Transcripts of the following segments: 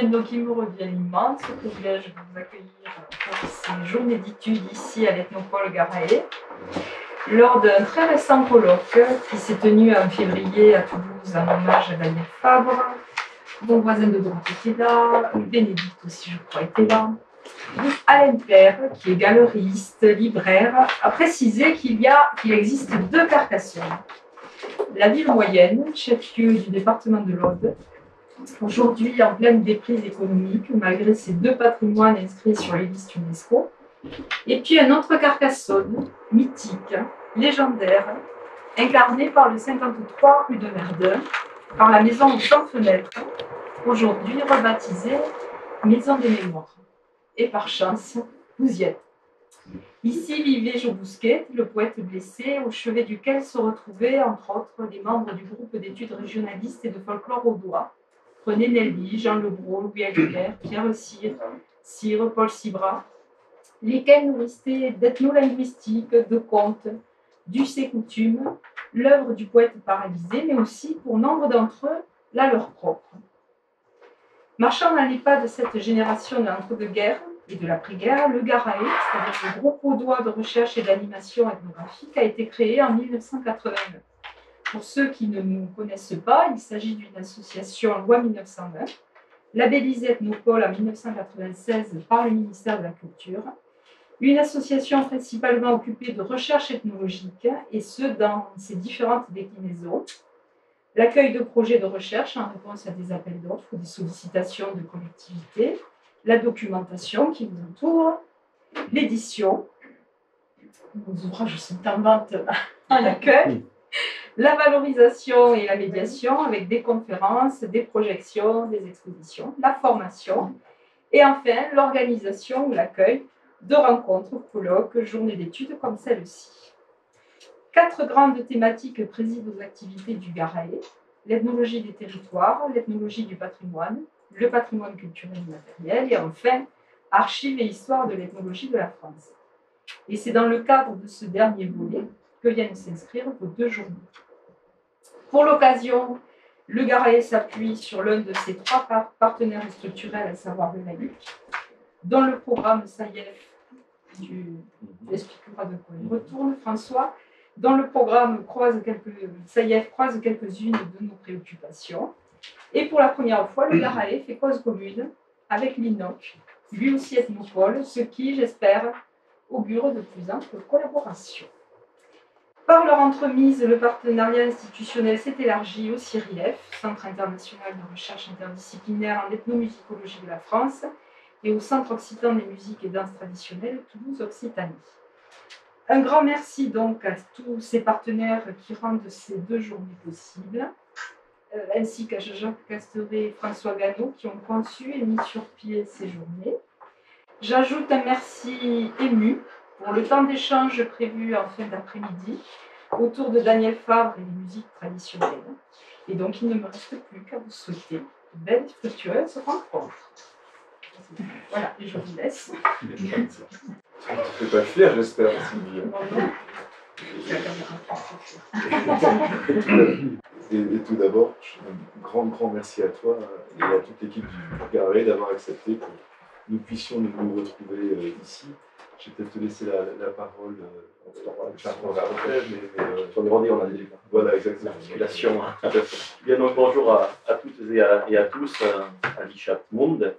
Bien, donc il me revient immense privilège de vous accueillir pour ces journées d'études ici à l'Ethnopole Garaé, lors d'un très récent colloque qui s'est tenu en février à Toulouse en hommage à Daniel Fabre. Mon voisin de droite était Bénédicte aussi, je crois, était là. Alain Père, qui est galeriste, libraire, a précisé qu'il qu'il existe deux Carcassonne. La ville moyenne, chef-lieu du département de l'Aude, aujourd'hui en pleine déprise économique, malgré ses deux patrimoines inscrits sur les listes UNESCO. Et puis un autre Carcassonne, mythique, légendaire, incarné par le 53 rue de Verdun, par la maison aux 100 fenêtres, aujourd'hui rebaptisée Maison des Mémoires. Et par chance, vous y êtes. Ici vivait Jo Bousquet, le poète blessé, au chevet duquel se retrouvaient, entre autres, les membres du groupe d'études régionalistes et de folklore au doigt, René Nelby, Jean Lebro, Louis Aguilère, Pierre Cyr, Cyr, Paul Cibra, lesquels nourrissaient d'ethnolinguistique, de contes, d'us et coutumes, l'œuvre du poète paralysé, mais aussi, pour nombre d'entre eux, la leur propre. Marchant dans les pas de cette génération d'entre-deux-guerres et de l'après-guerre, le GARAE, c'est-à-dire le groupe doigt de recherche et d'animation ethnographique, a été créé en 1989. Pour ceux qui ne nous connaissent pas, il s'agit d'une association loi 1909, labellisée Ethnopole en 1996 par le ministère de la Culture, une association principalement occupée de recherche ethnologique, et ce, dans ses différentes déclinaisons. L'accueil de projets de recherche en réponse à des appels d'offres ou des sollicitations de collectivités, la documentation qui vous entoure, l'édition, nos ouvrages sont en vente à l'accueil, la valorisation et la médiation avec des conférences, des projections, des expositions, la formation, et enfin l'organisation ou l'accueil de rencontres, colloques, journées d'études comme celle-ci. Quatre grandes thématiques président aux activités du GARAE l'ethnologie des territoires, l'ethnologie du patrimoine, le patrimoine culturel et matériel, et enfin archives et histoire de l'ethnologie de la France. Et c'est dans le cadre de ce dernier volet que viennent s'inscrire vos deux journées. Pour l'occasion, le GARAE s'appuie sur l'un de ses trois partenaires structurels, à savoir le LAIC, dont le programme SAIEF tu expliqueras de quoi il retourne, François, dont le programme croise croise quelques-unes de nos préoccupations. Et pour la première fois, le GARAE fait cause commune avec l'INOC, lui aussi ethnopole, ce qui, j'espère, augure de plus amples collaborations. Par leur entremise, le partenariat institutionnel s'est élargi au CIRIEF, Centre international de recherche interdisciplinaire en ethnomusicologie de la France, et au Centre occitan des musiques et danses traditionnelles Toulouse-Occitanie. Un grand merci donc à tous ces partenaires qui rendent ces deux journées possibles, euh, ainsi qu'à Jacques Casteret et François Gannot qui ont conçu et mis sur pied ces journées. J'ajoute un merci ému pour le temps d'échange prévu en fin d'après-midi autour de Daniel Favre et les musiques traditionnelles. Et donc, il ne me reste plus qu'à vous souhaiter une belle et fructueuse rencontre. Voilà, et je vous laisse. Ça ne te fait pas fier, j'espère, Sylvie. Et, et, tout d'abord, un grand, grand merci à toi et à toute l'équipe du Garé d'avoir accepté que nous puissions nous, nous retrouver euh, ici. Je vais peut-être te laisser la, la parole. Euh, euh, les rendez on a des Voilà, exactement. Articulation. Bien, donc bonjour à, à toutes et à, et à tous, euh, à l'ICHAP Monde.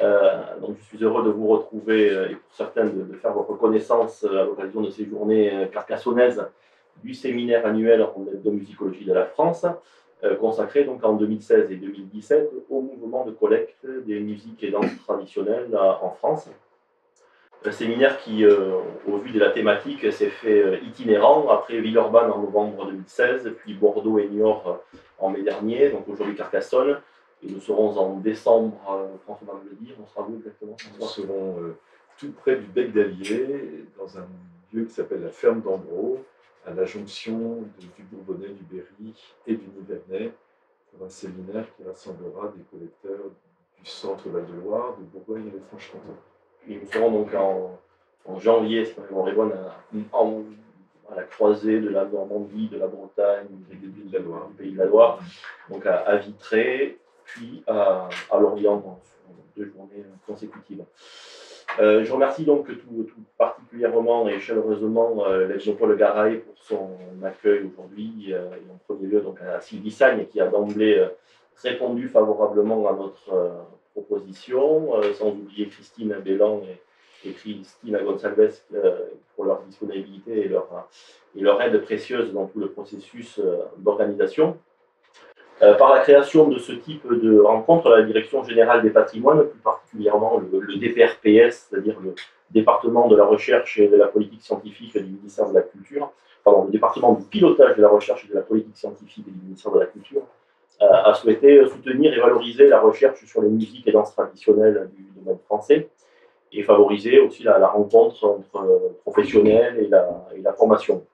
Euh, donc, je suis heureux de vous retrouver et pour certains de, de faire votre connaissance à l'occasion de ces journées carcassonnaises du séminaire annuel en ethnomusicologie de la France, euh, consacré donc en 2016 et 2017 au mouvement de collecte des musiques et danses traditionnelles en France. Un séminaire qui, euh, au vu de la thématique, s'est fait euh, itinérant, après Villeurbanne en novembre 2016, puis Bordeaux et Niort euh, en mai dernier, donc aujourd'hui Carcassonne. Et nous serons en décembre, François va me le dire, on sera où exactement Nous serons tout près du Bec d'Allier, dans un lieu qui s'appelle la Ferme d'Ambro, à la jonction du Bourbonnais, du Berry et du Nivernais, pour un séminaire qui rassemblera des collecteurs du centre Val-de-Loire, de Bourgogne et de Franche-Comté. Nous serons donc en, en janvier, si ma mémoire est bonne, à, en- à la croisée de la Normandie, de la Bretagne, Et des Pays de la Loire. du Pays de la Loire, donc à, à Vitré, puis à, Lorient deux journées consécutives. je remercie donc tout, particulièrement et chaleureusement euh, l'Ethnopole Garay pour son accueil aujourd'hui, et en premier lieu donc à Sylvie Sagne qui a d'emblée répondu favorablement à notre proposition, sans oublier Christine Bellan et, et Christina Gonçalves euh, pour leur disponibilité et leur, aide précieuse dans tout le processus euh, d'organisation. Euh, par la création de ce type de rencontre, la Direction générale des patrimoines, plus particulièrement le, DPRPS, c'est-à-dire le département de la recherche et de la politique scientifique du ministère de la Culture, pardon, le département du pilotage de la recherche et de la politique scientifique du ministère de la Culture, a souhaité soutenir et valoriser la recherche sur les musiques et danses traditionnelles du domaine français, et favoriser aussi la, rencontre entre euh, professionnels et la, formation.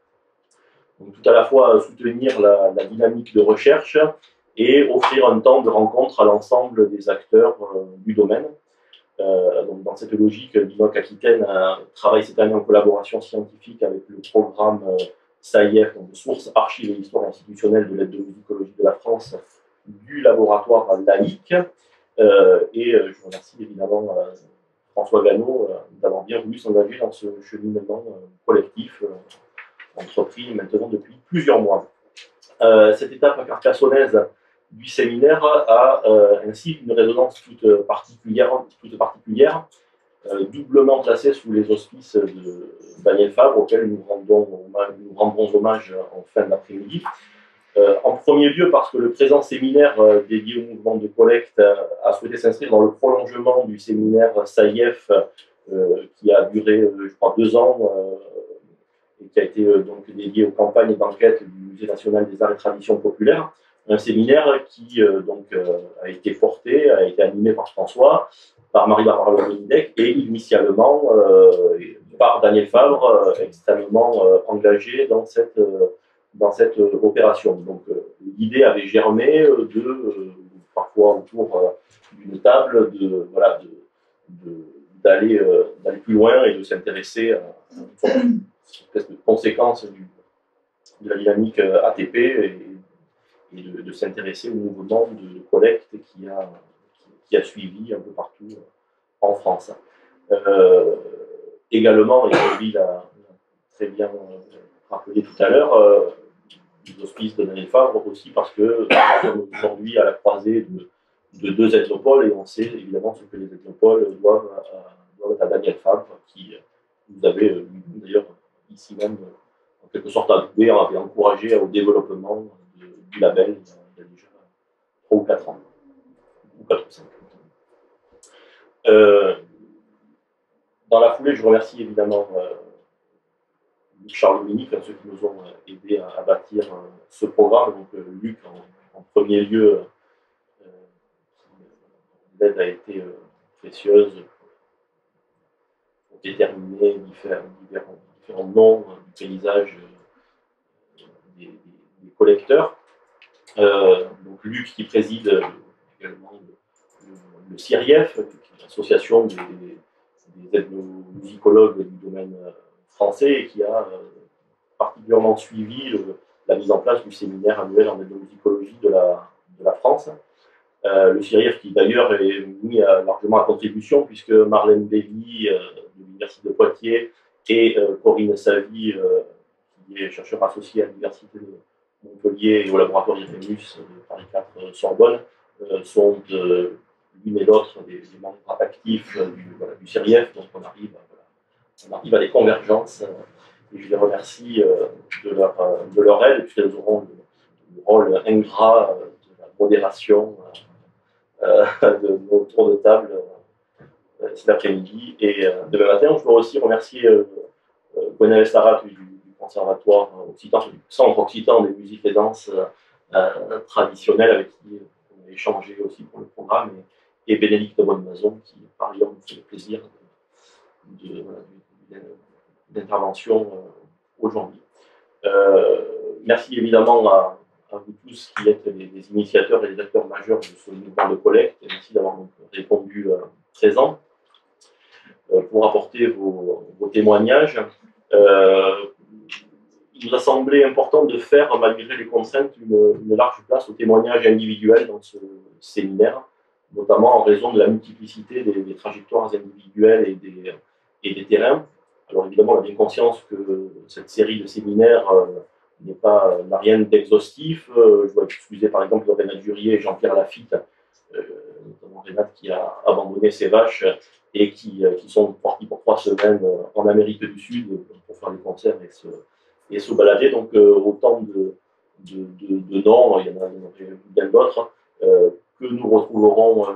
Tout à la fois soutenir la, dynamique de recherche et offrir un temps de rencontre à l'ensemble des acteurs euh, du domaine. Euh, donc, dans cette logique, l'INOC Aquitaine travaille cette année en collaboration scientifique avec le programme SAIF, donc Sources, Archives et Histoire institutionnelle de l'aide de musicologie de la France, du laboratoire laïque. et je remercie évidemment François Gano euh, d'avoir bien voulu s'engager dans ce cheminement euh, collectif euh, entrepris maintenant depuis plusieurs mois. cette étape carcassonnaise du séminaire a ainsi une résonance toute particulière, toute particulière doublement placée sous les auspices de Daniel Fabre, auquel nous rendons, nous rendrons hommage en fin d'après-midi. Euh, en premier lieu, parce que le présent séminaire euh, dédié au mouvement de collecte euh, a souhaité s'inscrire dans le prolongement du séminaire SAIF qui a duré, je crois, deux ans et qui a été donc dédié aux campagnes d'enquête du Musée national des arts et traditions populaires. Un séminaire qui donc a été porté, a été animé par François, par Marie-Barbara Benidek et initialement par Daniel Fabre, extrêmement engagé dans cette dans cette euh, opération. Donc euh, l'idée avait germé euh, de, parfois autour d'une table, de, voilà, d'aller d'aller plus loin et de s'intéresser à une espèce de conséquence du, de la dynamique ATP et, de, s'intéresser au mouvement de, collecte qui a, qui, a suivi un peu partout en France. également, et Sylvie l'a très bien rappelé tout à l'heure, hospices de Daniel Favre aussi parce que sommes aujourd'hui à la croisée de, deux ethnopoles et on sait évidemment ce que les ethnopoles doivent à, Daniel Favre qui nous avait euh, d'ailleurs ici même en quelque sorte adoubé, avait encouragé au développement du label il y a déjà 3 ou 4 ans. Ou 4 ou 5 euh, dans la foulée, je remercie évidemment euh, Charles Dominique, ceux qui nous ont euh, aidés à, bâtir euh, ce programme. Donc euh, Luc, en, premier lieu, l'aide a été précieuse pour déterminer différents, noms du paysage des, collecteurs. donc Luc qui préside également le, CIRIEF, l'association des, des du domaine français et qui a euh, particulièrement suivi la mise en place du séminaire annuel en ethnomusicologie de la, de la France. Euh, le CIRIF qui d'ailleurs est mis largement à contribution puisque Marlène euh, de l'Université de Poitiers et Corinne Savy, qui est chercheur associé à l'Université de Montpellier et au laboratoire Irémus de Paris 4 Sorbonne, sont l'une et l'autre des, membres actifs du, voilà, du CIRIF, donc on arrive on arrive à des convergences. Euh, et je les remercie euh, de leur, euh, de leur aide, puisqu'elles auront le, rôle ingrat de la modération de nos tours de table cet après-midi. Et demain matin, je veux aussi remercier Gwenaël Sarat du, Conservatoire Occitan, du Centre Occitan des musiques et danses traditionnelles, avec qui on a échangé aussi pour le programme, et, Bénédicte de Bonne-Mazon, qui par ailleurs nous fait le plaisir d'intervention euh, aujourd'hui. Euh, merci évidemment à, vous tous qui êtes les, initiateurs et les acteurs majeurs de ce mouvement de collecte. Et merci d'avoir répondu euh, présent pour apporter vos, témoignages. il nous a semblé important de faire, malgré les contraintes, une, large place au témoignage individuel dans ce séminaire, notamment en raison de la multiplicité des, trajectoires individuelles et des, et des, terrains. Alors évidemment, on a bien conscience que cette série de séminaires euh, n'est pas n'a rien d'exhaustif. Euh, je vois excuser par exemple Renat Durier et Jean-Pierre Lafitte, euh, notamment Renat qui a abandonné ses vaches et qui, sont partis pour trois semaines en Amérique du Sud pour faire des concerts et se, et se balader. Donc autant de, de, de, noms, il y en a, bien d'autres, que nous retrouverons,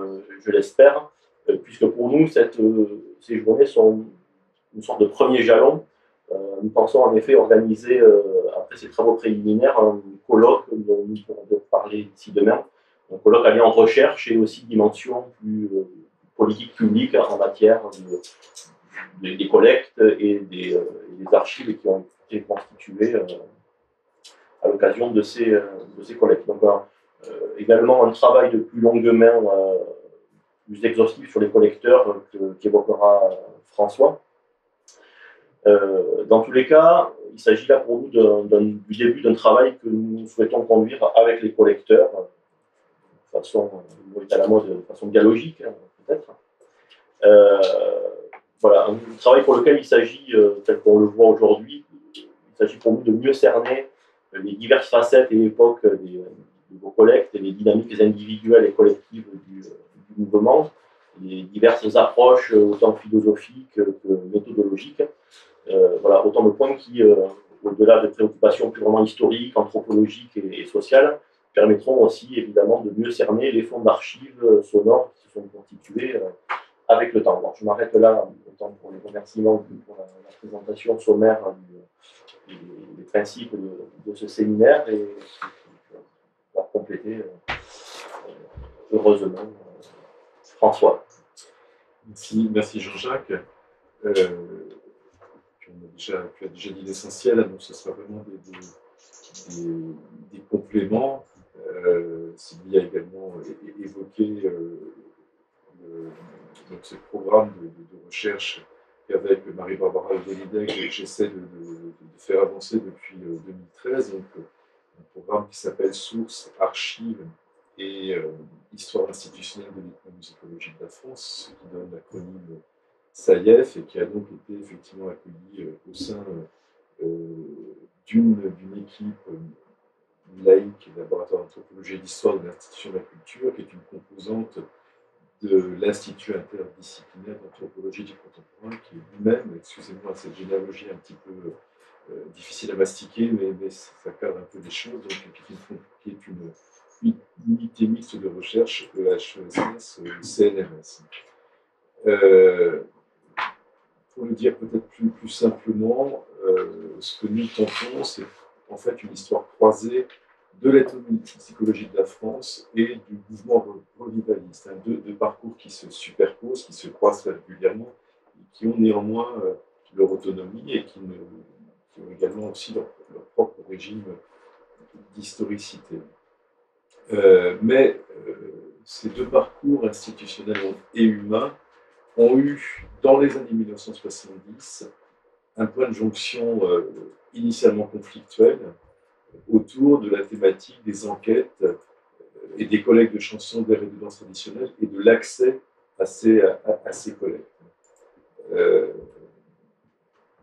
je l'espère, puisque pour nous, cette, ces journées sont une sorte de premier jalon euh, nous pensons en effet organiser, euh, après ces travaux préliminaires, un colloque dont nous pourrons parler d'ici demain, un colloque alliant recherche et aussi dimension plus euh, politique publique en matière des collectes et des, archives qui ont été constituées à l'occasion de ces collectes. Donc, également un travail de plus longue main, plus exhaustif sur les collecteurs qu'évoquera François. Euh, dans tous les cas, il s'agit là pour nous du début d'un travail que nous souhaitons conduire avec les collecteurs, de façon, à la de façon dialogique, hein, peut-être. Euh, voilà, un travail pour lequel il s'agit, euh, tel qu'on le voit aujourd'hui, il s'agit pour nous de mieux cerner les diverses facettes et époques de vos collectes et les dynamiques individuelles et collectives mouvement, les diverses approches autant philosophiques que méthodologiques, euh, voilà, autant de points qui, euh, au-delà de préoccupations purement historiques, anthropologiques et, sociales, permettront aussi évidemment de mieux cerner les fonds d'archives euh, sonores qui se sont constitués avec le temps. je m'arrête là, autant pour les remerciements que pour la, présentation sommaire des, principes de, ce séminaire et va compléter heureusement Merci, Jean-Jacques déjà, tu as déjà dit l'essentiel, donc ce sera vraiment des, compléments. Euh, Sylvie a également évoqué euh, donc ce programme de, recherche qu'avec Marie-Barbara que j'essaie de, faire avancer depuis 2013. Euh, donc, un programme qui s'appelle Sources, Archives et euh, Histoire institutionnelle de l'ethnomusicologie de la France, ce qui donne l'acronyme SAIEF et qui a donc été effectivement accueilli euh, au sein euh, d'une équipe laïque, laboratoire d'anthropologie et d'histoire de l'Institution de la culture, qui est une composante de l'Institut interdisciplinaire d'anthropologie du contemporain, qui est lui-même, excusez-moi, cette généalogie un petit peu difficile à mastiquer, mais, ça cadre un peu les choses, donc qui est une, unité mixte de recherche EHESS-CNRS. Euh, pour le dire peut-être plus, simplement, euh, ce que nous tentons, c'est en fait une histoire croisée de l'ethnomusicologie de la France et du mouvement revivaliste. Deux, parcours qui se superposent, qui se croisent régulièrement, qui ont néanmoins euh, leur autonomie et qui, ont également aussi leur, propre régime d'historicité. Euh, mais ces deux parcours institutionnels et humains ont eu, dans les années 1970, un point de jonction euh, initialement conflictuel autour de la thématique des enquêtes euh, et des collègues de chansons des résidences traditionnelles et de l'accès à ces, à, ces collègues. Euh,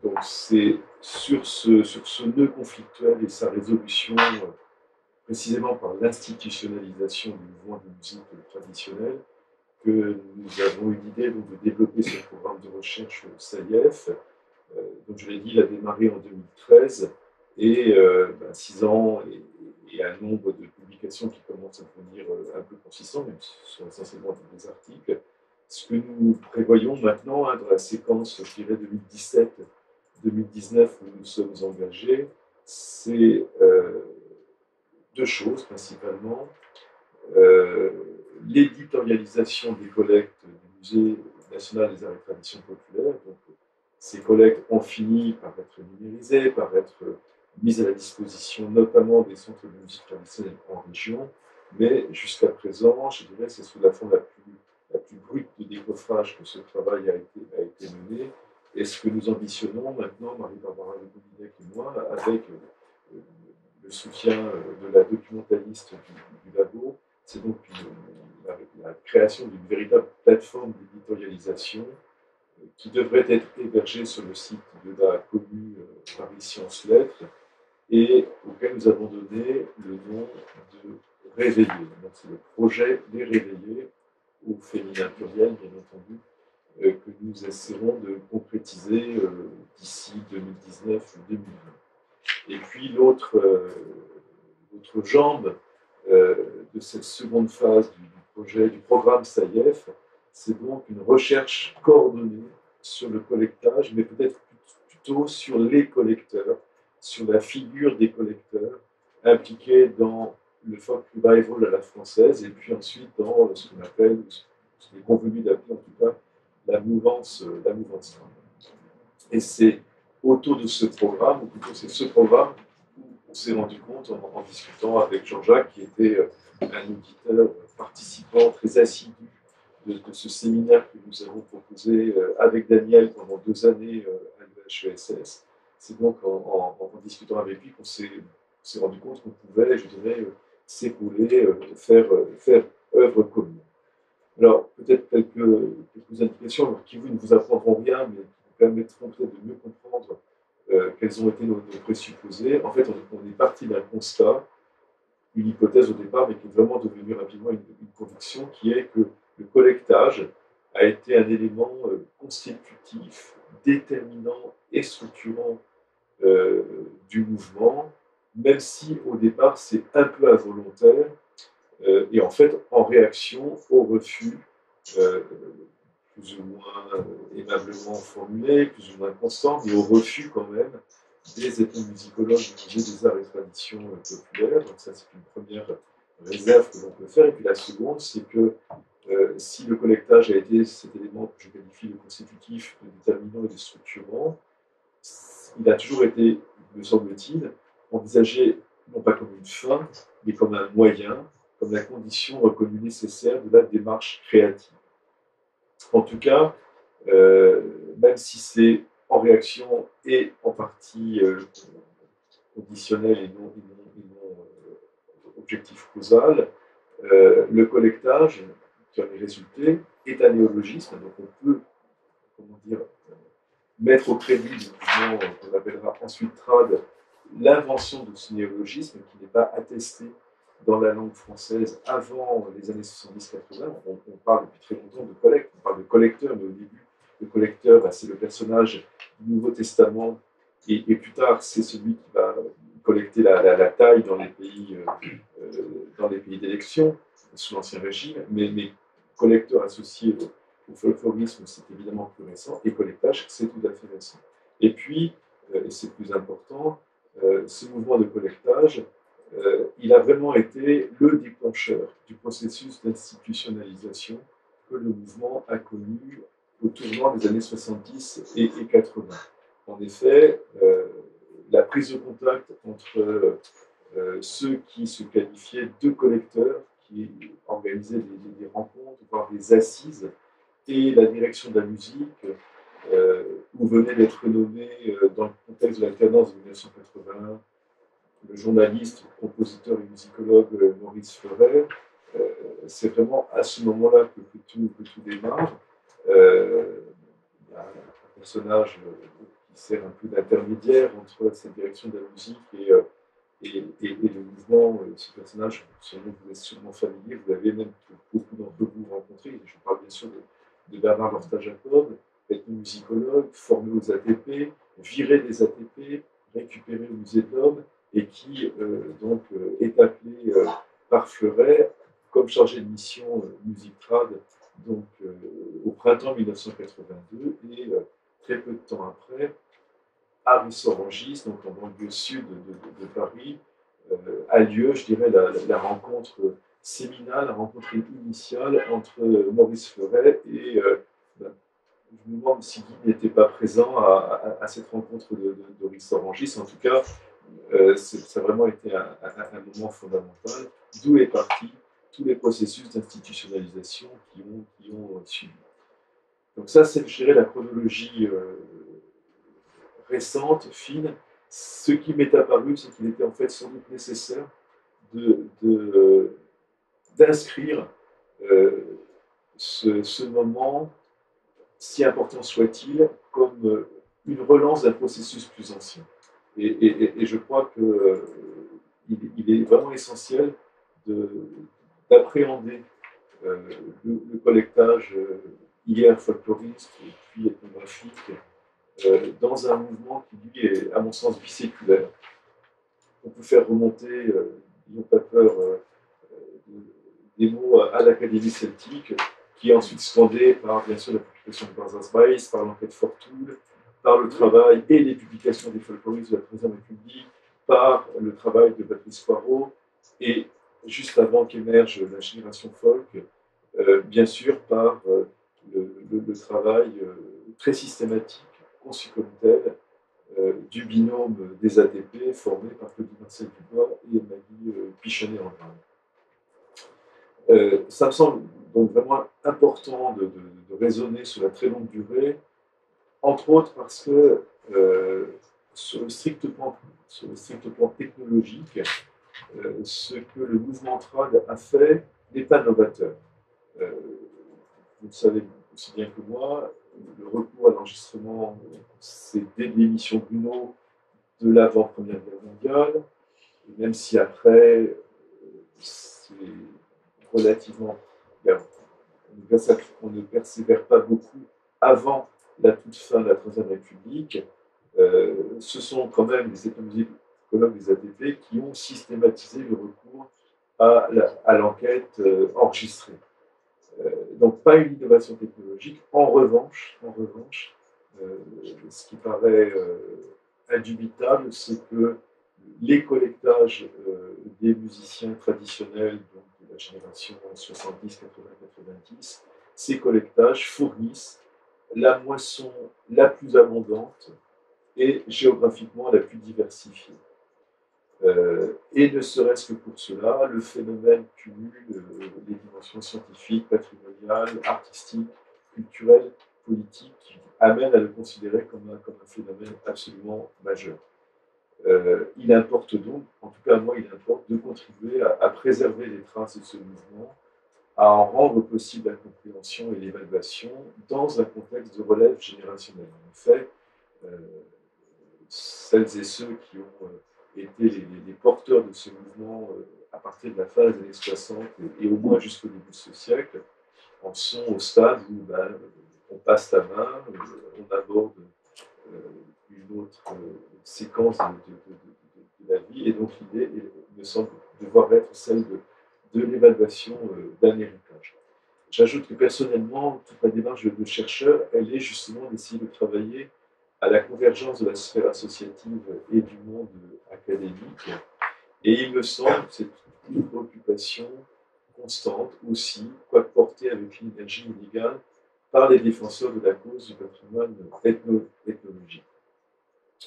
donc c'est sur ce, sur ce nœud conflictuel et sa résolution précisément par l'institutionnalisation du mouvement de musique traditionnelle que nous avons eu l'idée de développer ce programme de recherche SAIEF. Euh, donc, je l'ai dit, il a démarré en 2013 et euh, ben, six ans et, un nombre de publications qui commencent à devenir euh, un peu consistants, même si ce sont essentiellement des articles. Ce que nous prévoyons maintenant hein, dans la séquence, je dirais, 2017-2019 où nous sommes engagés, c'est deux choses principalement l'éditorialisation des collectes du Musée national des arts et traditions populaires. Donc, ces collectes ont fini par être numérisées, par être mises à la disposition notamment des centres de musique traditionnelle en région, mais jusqu'à présent, je dirais, c'est sous la forme la plus, brute de décoffrage que ce travail a été, mené. Et ce que nous ambitionnons maintenant, Marie-Barbara Le et moi, avec le soutien de la documentaliste du, du labo. C'est donc la, création d'une véritable plateforme d'éditorialisation qui devrait être hébergée sur le site de la commune Paris Sciences Lettres et auquel nous avons donné le nom de Réveiller. c'est le projet Les Réveillés, au féminin pluriel, bien entendu, euh, que nous essaierons de concrétiser euh, d'ici 2019 ou 2020. Et puis l'autre euh, jambe de cette seconde phase du, projet, du programme SAIEF, c'est donc une recherche coordonnée sur le collectage, mais peut-être plutôt sur les collecteurs, sur la figure des collecteurs impliqués dans le folk revival à la française, et puis ensuite dans ce qu'on appelle, ce qui est convenu d'appeler en tout cas, la mouvance, la mouvance. Et c'est autour de ce programme, ou plutôt c'est ce programme, où on s'est rendu compte en, discutant avec Jean-Jacques, qui était euh, un auditeur participant très assidu de, ce séminaire que nous avons proposé euh, avec Daniel pendant deux années euh, à l'UHESS. C'est donc en, discutant avec lui qu'on s'est rendu compte qu'on pouvait, je dirais, s'écouler, faire, faire œuvre commune. Alors, peut-être quelques, quelques, indications qui vous ne vous apprendront rien, mais permettront peut-être de mieux comprendre euh, quels ont été nos, présupposés. En fait, on, est parti d'un constat, une hypothèse au départ, mais qui est vraiment devenue rapidement une, conviction, qui est que le collectage a été un élément euh, constitutif, déterminant et structurant euh, du mouvement, même si au départ c'est un peu involontaire, et en fait en réaction au refus plus ou moins euh, aimablement formulé, plus ou moins constant, mais au refus quand même des ethnomusicologues du Musée des Arts et Traditions populaires. Donc ça, c'est une première réserve que l'on peut faire. Et puis la seconde, c'est que si le collectage a été cet élément que je qualifie de constitutif, de déterminant et de structurant, il a toujours été, me semble-t-il, envisagé non pas comme une fin, mais comme un moyen comme la condition reconnue nécessaire de la démarche créative. En tout cas, euh, même si c'est en réaction et en partie euh, conditionnel et non, euh, objectif causal, le collectage qui en est résulté est un néologisme, donc on peut comment dire, mettre au crédit du appellera ensuite trad l'invention de ce néologisme qui n'est pas attesté dans la langue française avant les années 70-80. On, parle depuis très longtemps de collecte, parle de collecteur, mais au début, le collecteur, bah, c'est le personnage du Nouveau Testament, et, plus tard, c'est celui qui va collecter la, taille dans les pays, euh, euh, pays d'élection, sous l'Ancien Régime, mais, collecteur associé au, folklorisme, c'est évidemment plus récent, et collectage, c'est tout à fait récent. Et puis, euh, et c'est plus important, ce mouvement de collectage, il a vraiment été le déclencheur du processus d'institutionnalisation que le mouvement a connu au tournant des années 70 et, 80. En effet, euh, la prise de contact entre euh, ceux qui se qualifiaient de collecteurs, qui organisaient des, rencontres, voire des assises, et la direction de la musique, où venait d'être nommé dans le contexte de l'alternance de 1981 le journaliste, compositeur et musicologue euh, Maurice Fleuret, euh, c'est vraiment à ce moment-là que, tout, démarre. Euh, il y a un personnage qui sert un peu d'intermédiaire entre cette direction de la musique et, le mouvement. Ce personnage, son nom vous est sûrement familier, vous l'avez même beaucoup d'entre vous rencontré. Je parle bien sûr de, Bernard Lorta-Jacob, ethnomusicologue, formé aux ATP, viré des ATP, récupéré au musée de l'homme et qui euh, donc euh, est appelé euh, par Fleuret comme chargé de mission musique trad donc au printemps 1982 et très peu de temps après à Rissorangis, donc en banlieue sud de, Paris, a lieu, je dirais, la, rencontre séminale, la rencontre initiale entre Maurice Fleuret et ben, je me demande si Guy n'était pas présent à, cette rencontre de, de, Rissorangis. En tout cas, euh, ça a vraiment été un, moment fondamental, d'où est parti tous les processus d'institutionnalisation qui ont, qui ont suivi. Donc ça, c'est, je dirais, la chronologie euh, récente, fine. ce qui m'est apparu, c'est qu'il était en fait sans doute nécessaire d'inscrire de, ce, ce, moment, si important soit-il, comme une relance d'un processus plus ancien. Et, je crois qu'il euh, il est vraiment essentiel d'appréhender euh, le, collectage euh, hier folkloriste puis ethnographique euh, dans un mouvement qui, lui, est, à mon sens, biséculaire. On peut faire remonter, n'ayons pas peur, des mots à l'Académie celtique, qui est ensuite scandé par, bien sûr, la publication de Barzas par l'enquête Fortoul, par le travail et les publications des folkloristes de la Troisième République, par le travail de Patrice Poirot, et juste avant qu'émerge la génération folk, euh, bien sûr par euh, le, travail euh, très systématique, conçu comme tel, du binôme des ADP formé par Claudie Marcel Dubois et Maggie pichonnet en ça me semble donc vraiment important de, raisonner sur la très longue durée, entre autres parce que sur, le strict plan, sur le strict plan technologique, ce que le mouvement trad a fait n'est pas novateur. Euh, vous le savez aussi bien que moi, le recours à l'enregistrement, c'est dès l'émission Bruno de l'avant-première guerre mondiale, même si après, c'est relativement. On ne persévère pas beaucoup avant la toute fin de la Troisième République. Euh, ce sont quand même les des ATP qui ont systématisé le recours à l'enquête euh, enregistrée. Euh, donc pas une innovation technologique. En revanche, en revanche euh, ce qui paraît indubitable, c'est que les collectages des musiciens traditionnels donc de la génération 70, 80, 90, ces collectages fournissent la moisson la plus abondante et géographiquement la plus diversifiée. Euh, et ne serait-ce que pour cela, le phénomène cumule euh, les dimensions scientifiques, patrimoniales, artistiques, culturelles, politiques, qui amènent à le considérer comme un, phénomène absolument majeur. Euh, il importe donc, en tout cas moi, il importe de contribuer à, préserver les traces de ce mouvement, à en rendre possible la compréhension et l'évaluation dans un contexte de relève générationnel. En effet, celles et ceux qui ont étaient les, porteurs de ce mouvement euh, à partir de la fin des années 60 et, au moins jusqu'au début de ce siècle, en sont au stade où ben, on passe la main, euh, on aborde euh, une autre séquence de, la vie, et donc l'idée me semble devoir être celle de, de l'évaluation d'un héritage. J'ajoute que personnellement, toute ma démarche de chercheur, elle est justement d'essayer de travailler à la convergence de la sphère associative et du monde Et il me semble que c'est une préoccupation constante aussi, quoique portée avec une énergie inégale, par les défenseurs de la cause du patrimoine ethnologique.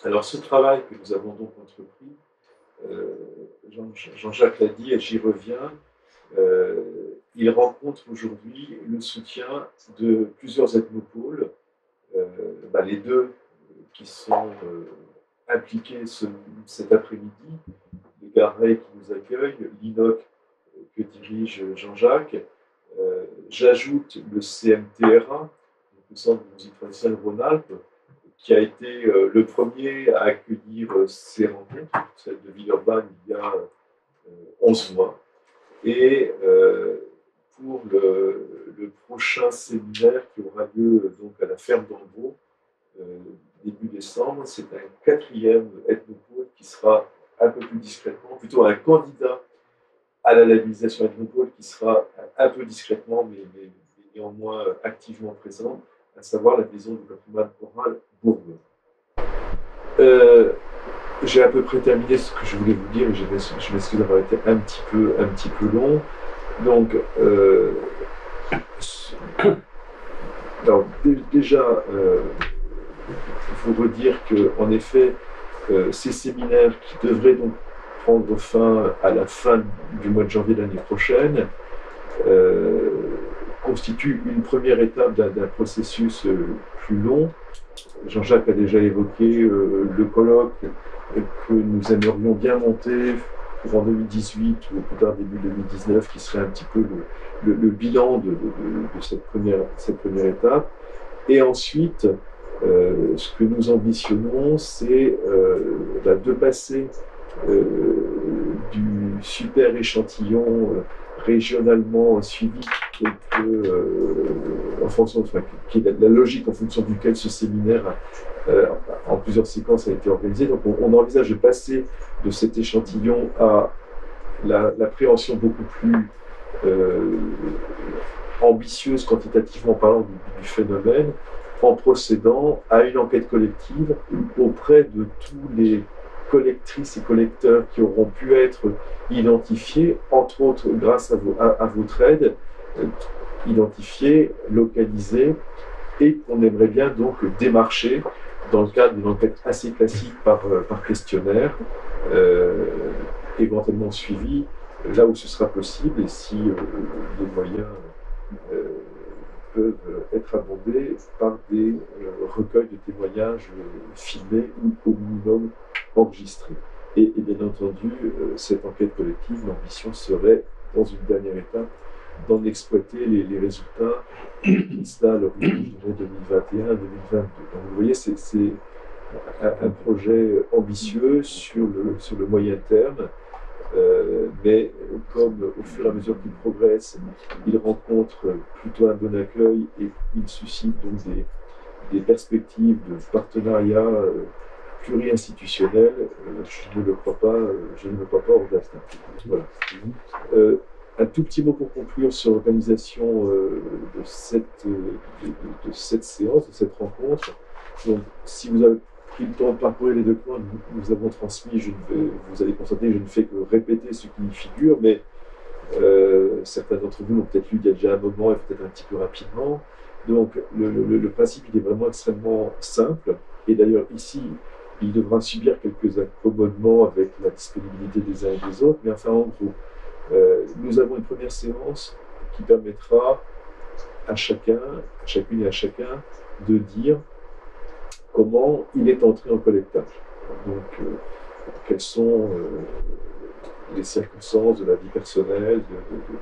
Alors ce travail que nous avons donc entrepris, euh, Jean-Jacques l'a dit et j'y reviens, euh, il rencontre aujourd'hui le soutien de plusieurs ethnopoles, euh, bah, les deux qui sont euh, impliqués cet après-midi, les Garrets qui nous accueillent, l'INOC euh, que dirige Jean-Jacques. Euh, j'ajoute le CMTRA, le Centre de musique traditionnelle Rhône-Alpes, qui a été le premier à accueillir ces rencontres, celle de Villeurbanne il y a 11 mois. Et pour le, prochain séminaire qui aura lieu donc à la ferme d'Ambro, début décembre, c'est un quatrième ethnopole qui sera un peu plus discrètement, plutôt un candidat à la labellisation ethnopole qui sera un peu discrètement, mais, néanmoins activement présent, à savoir la maison du patrimoine oral Bourgogne. Euh, j'ai à peu près terminé ce que je voulais vous dire, et je m'excuse d'avoir été un petit peu, un petit peu long. Donc, euh, alors, déjà, euh, faut redire qu'en effet, euh, ces séminaires qui devraient donc prendre fin à la fin du mois de janvier l'année prochaine euh, constituent une première étape d'un processus euh, plus long. Jean-Jacques a déjà évoqué le colloque que nous aimerions bien monter pour en 2018 ou plus tard début 2019, qui serait un petit peu le, bilan de, cette, première, cette première étape. Et ensuite, ce que nous ambitionnons, c'est euh, bah, de passer euh, du super échantillon régionalement suivi, en fonction, qui est la, logique en fonction duquel ce séminaire en plusieurs séquences a été organisé. Donc on, envisage de passer de cet échantillon à l'appréhension beaucoup plus ambitieuse quantitativement parlant du phénomène en procédant à une enquête collective auprès de tous les collectrices et collecteurs qui auront pu être identifiés, entre autres grâce à, votre aide, euh, identifiés, localisés, et qu'on aimerait bien donc démarcher dans le cadre d'une enquête assez classique par, euh, questionnaire, euh, éventuellement suivie là où ce sera possible et si les moyens être abondés par des euh, recueils de témoignages euh, filmés ou au minimum enregistrés. Et, bien entendu, euh, cette enquête collective, l'ambition serait, dans une dernière étape, d'en exploiter les, résultats qui se à l'horizon 2021-2022. Donc vous voyez, c'est un, projet ambitieux sur le, sur le moyen terme. Euh, mais comme au fur et à mesure qu'il progresse, il rencontre plutôt un bon accueil et il suscite donc des, perspectives de partenariat euh, pluri-institutionnel, euh, je ne le crois pas, je ne le crois pas au destin. Voilà. un tout petit mot pour conclure sur l'organisation de, cette, de, cette séance, de cette rencontre. Donc, si vous avez temps de parcourir les documents que nous avons transmis, vous allez constater je ne fais que répéter ce qui y figure, mais euh, certains d'entre vous l'ont peut-être lu il y a déjà un moment et peut-être un petit peu rapidement. Donc le, principe, est vraiment extrêmement simple. Et d'ailleurs, ici, il devra subir quelques accommodements avec la disponibilité des uns et des autres. Mais enfin, en gros, euh, nous avons une première séance qui permettra à chacun, à chacune et à chacun de dire comment il est entré en collectage. Donc, euh, quelles sont euh, les circonstances de la vie personnelle,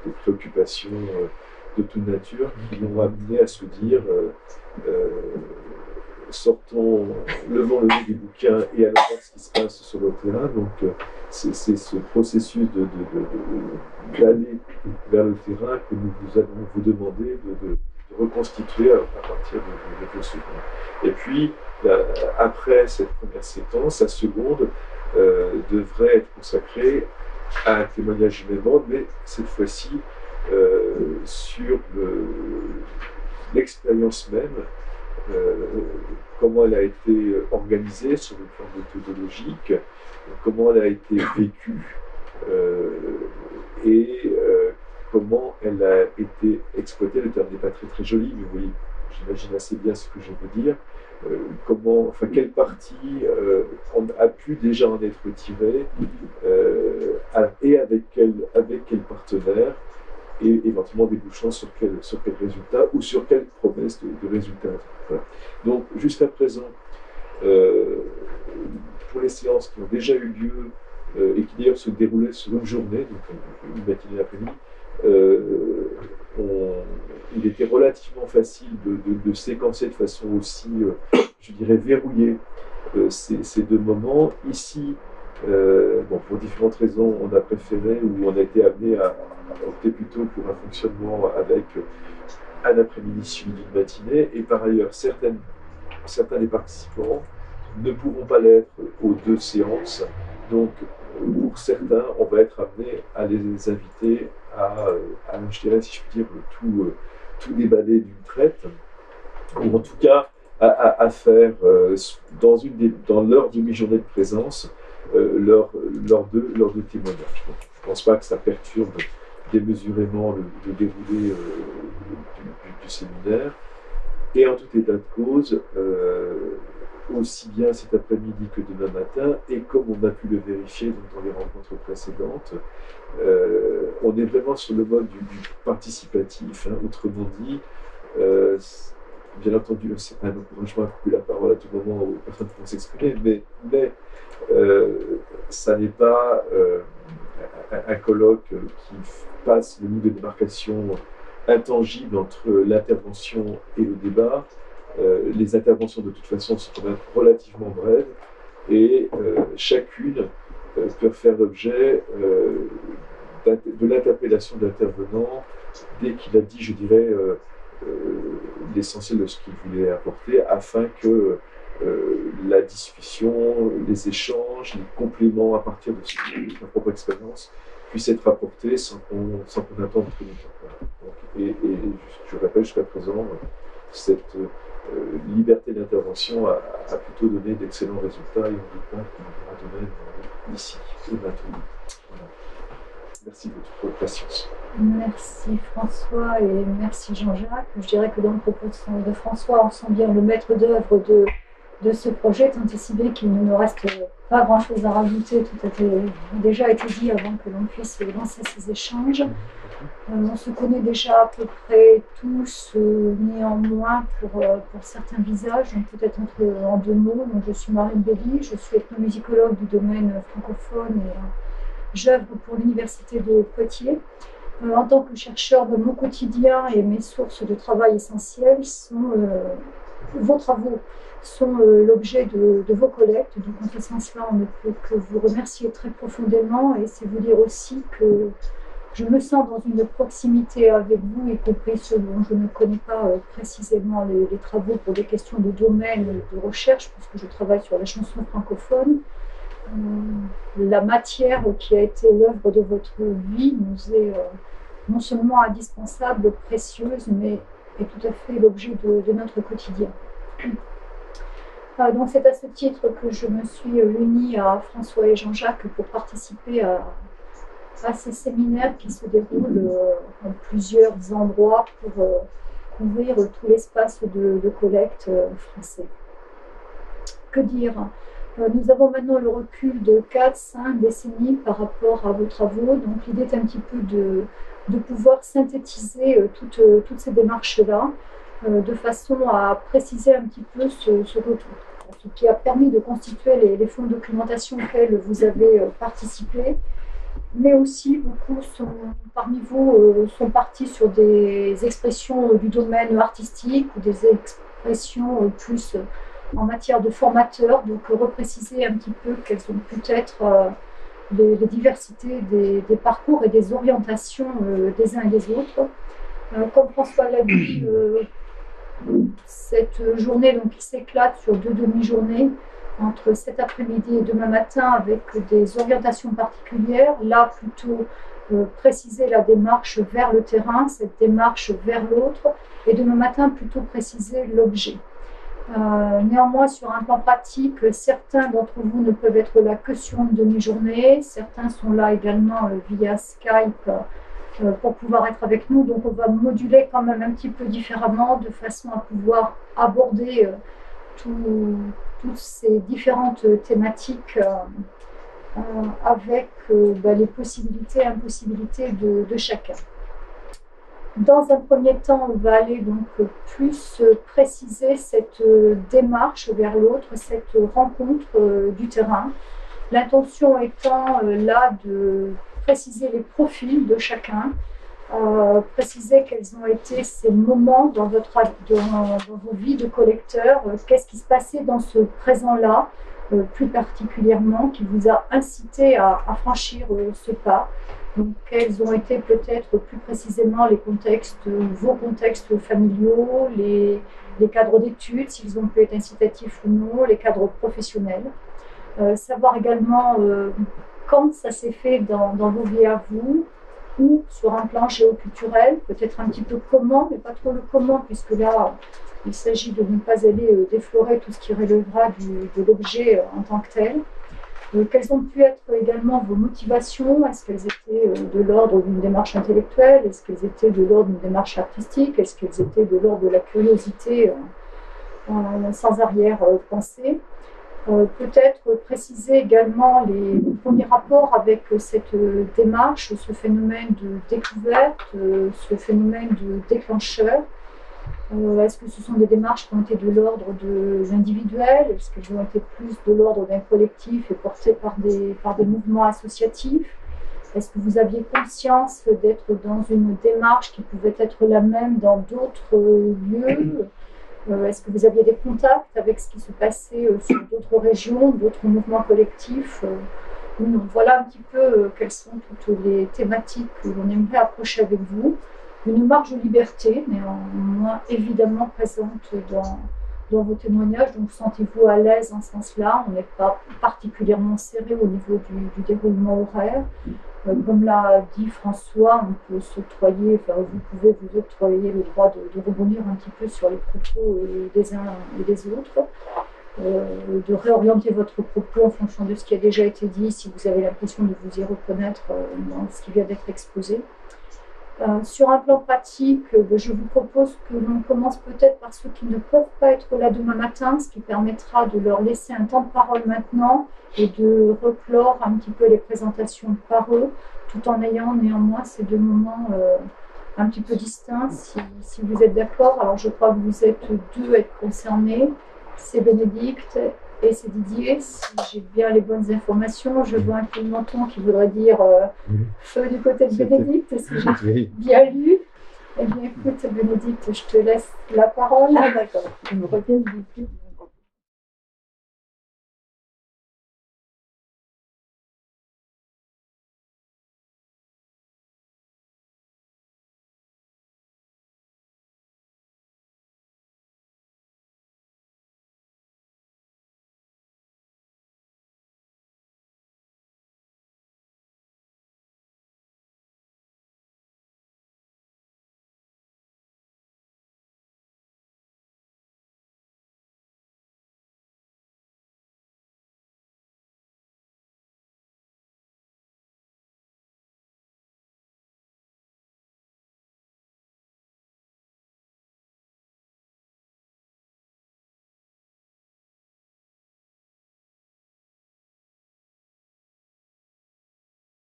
des préoccupations euh, de toute nature qui l'ont amené à se dire sortons, levons le nez du bouquin et allons voir ce qui se passe sur le terrain. Donc, c'est ce processus d'aller vers le terrain que nous, allons vous demander de, reconstituer à, partir de, vos souvenirs. Et puis, après cette première séquence, la seconde euh, devrait être consacrée à un témoignage humain, mais cette fois-ci euh, sur l'expérience même, euh, comment elle a été organisée sur le plan méthodologique, comment elle a été vécue et comment elle a été exploitée. Le terme n'est pas très très joli, mais oui, j'imagine assez bien ce que je veux dire. Euh, comment, enfin, quelle partie euh, a pu déjà en être tirée euh, et avec quel, avec quel partenaire et éventuellement débouchant sur quel, sur quel résultat ou sur quelle promesse de, résultat. Donc jusqu'à présent, pour les séances qui ont déjà eu lieu et qui d'ailleurs se déroulaient sur une journée, donc une matinée l'après-midi, il était relativement facile de, séquencer de façon aussi, euh, je dirais, verrouillée euh, ces, deux moments. Ici, euh, bon, pour différentes raisons, on a préféré ou on a été amené à, opter plutôt pour un fonctionnement avec un après-midi suivi d'une matinée. Et par ailleurs, certains des participants ne pourront pas l'être aux deux séances. Donc, pour certains, on va être amené à les inviter à, je dirais, si je puis dire, tout, tout déballer d'une traite, ou en tout cas à, faire euh, dans, une dans leur demi-journée de présence euh, leur, leur, deux, leur deux témoignages. je ne pense pas que ça perturbe démesurément le, déroulé euh, du, séminaire. Et en tout état de cause, aussi bien cet après-midi que demain matin, et comme on a pu le vérifier dans les rencontres précédentes, euh, on est vraiment sur le mode du, participatif. Hein. Autrement dit, euh, bien entendu, c'est pas un encouragement à couper la parole à tout moment aux personnes qui vont s'exprimer, mais, mais ça n'est pas un, colloque qui passe le niveau de démarcation intangible entre l'intervention et le débat. Les interventions, de toute façon, sont relativement brèves et chacune peut faire l'objet de l'interpellation de l'intervenant dès qu'il a dit, je dirais, euh, euh, l'essentiel de ce qu'il voulait apporter, afin que euh, la discussion, les échanges, les compléments à partir de, sa propre expérience puissent être apportés sans qu'on attende très longtemps. et, je, rappelle jusqu'à présent, cette liberté d'intervention a, plutôt donné d'excellents résultats et on doute pas qu'il va donner ici et maintenant. Merci de votre patience. Merci François et merci Jean-Jacques. Je dirais que dans le propos de François, on sent bien le maître d'œuvre de, de ce projet, tant et si qu'il ne nous reste pas grand-chose à rajouter. Tout a déjà été dit avant que l'on puisse lancer ces échanges. Euh, on se connaît déjà à peu près tous, euh, néanmoins pour, euh, pour certains visages, peut-être en deux mots. Donc, je suis Marine Belly, je suis ethnomusicologue du domaine francophone et j'œuvre pour l'Université de Poitiers. Euh, en tant que chercheur, de mon quotidien et mes sources de travail essentielles sont euh, vos travaux sont euh, l'objet de, vos collectes. Donc en ce sens-là, on ne peut que vous remercier très profondément et c'est vous dire aussi que je me sens dans une proximité avec vous, y compris ceux dont je ne connais pas précisément les, travaux pour des questions de domaine de recherche, puisque je travaille sur la chanson francophone. Euh, la matière qui a été l'œuvre de votre vie nous est euh, non seulement indispensable, précieuse, mais est tout à fait l'objet de, notre quotidien. Euh, donc c'est à ce titre que je me suis unie à François et Jean-Jacques pour participer à, ces séminaires qui se déroulent en plusieurs endroits pour couvrir tout l'espace de, collecte français. Que dire? Euh, nous avons maintenant le recul de 4-5 décennies par rapport à vos travaux. Donc l'idée est un petit peu de, de pouvoir synthétiser euh, toutes, euh, toutes ces démarches-là de façon à préciser un petit peu ce, retour. Ce qui a permis de constituer les, fonds de documentation auxquels vous avez participé. Mais aussi, beaucoup parmi vous sont partis sur des expressions du domaine artistique ou des expressions plus en matière de formateurs, donc repréciser un petit peu quelles sont peut-être euh, les, diversités des, parcours et des orientations euh, des uns et des autres. Euh, comme François l'a dit, cette journée donc, s'éclate sur deux demi-journées entre cet après-midi et demain matin avec des orientations particulières. Là, plutôt préciser la démarche vers le terrain, cette démarche vers l'autre, et demain matin, plutôt préciser l'objet. Euh, néanmoins, sur un plan pratique, certains d'entre vous ne peuvent être là que sur une demi-journée. Certains sont là également euh, via Skype euh, pour pouvoir être avec nous. Donc, on va moduler quand même un petit peu différemment de façon à pouvoir aborder ces différentes thématiques avec bah, les possibilités et impossibilités de chacun. Dans un premier temps, on va aller donc plus préciser cette euh, démarche vers l'autre, cette rencontre euh, du terrain. L'intention étant euh, là de préciser les profils de chacun, préciser quels ont été ces moments dans, votre, dans, vos vies de collecteur, qu'est-ce qui se passait dans ce présent-là, plus particulièrement, qui vous a incité à franchir ce pas. Donc, quels ont été peut-être plus précisément les contextes, vos contextes familiaux, les, cadres d'études, s'ils ont pu être incitatifs ou non, les cadres professionnels. Euh, savoir également euh, quand ça s'est fait dans, vos vies à vous, ou sur un plan géoculturel, peut-être un petit peu comment, mais pas trop le comment, puisque là, il s'agit de ne pas aller euh, déflorer tout ce qui relèvera de l'objet en tant que tel. Euh, quelles ont pu être également vos motivations? Est-ce qu'elles étaient euh, de l'ordre d'une démarche intellectuelle? Est-ce qu'elles étaient de l'ordre d'une démarche artistique? Est-ce qu'elles étaient de l'ordre de la curiosité euh, sans arrière-pensée Peut-être préciser également les premiers rapports avec cette démarche, ce phénomène de découverte, ce phénomène de déclencheur. Euh, Est-ce que ce sont des démarches qui ont été de l'ordre de l'individuel? Est-ce qu'elles ont été plus de l'ordre d'un collectif et portées par des, par des mouvements associatifs? Est-ce que vous aviez conscience d'être dans une démarche qui pouvait être la même dans d'autres lieux? Euh, Est-ce que vous aviez des contacts avec ce qui se passait euh, sur d'autres régions, d'autres mouvements collectifs Euh, Voilà un petit peu euh, quelles sont toutes les thématiques que l'on aimerait approcher avec vous. Une marge de liberté, néanmoins évidemment présente dans, dans vos témoignages. Donc sentez-vous à l'aise en ce sens-là. On n'est pas particulièrement serré au niveau du, du déroulement horaire. Euh, comme l'a dit François, on peut s'octroyer, enfin vous pouvez vous octroyer le droit de, rebondir un petit peu sur les propos euh, des uns et des autres. Euh, de réorienter votre propos en fonction de ce qui a déjà été dit, si vous avez l'impression de vous y reconnaître dans ce qui vient d'être exposé. Sur un plan pratique, euh, je vous propose que l'on commence peut-être par ceux qui ne peuvent pas être là demain matin, ce qui permettra de leur laisser un temps de parole maintenant et de reclore un petit peu les présentations par eux, tout en ayant néanmoins ces deux moments euh, un petit peu distincts, si, si vous êtes d'accord. Alors je crois que vous êtes deux à être concernés, c'est Bénédicte et c'est Didier. Si j'ai bien les bonnes informations, je vois un clignotant qui voudrait dire euh, feu du côté de Bénédicte. Si j'ai Oui. bien lu. Eh bien, écoute, Bénédicte, je te laisse la parole. Ah d'accord, je me reviens du.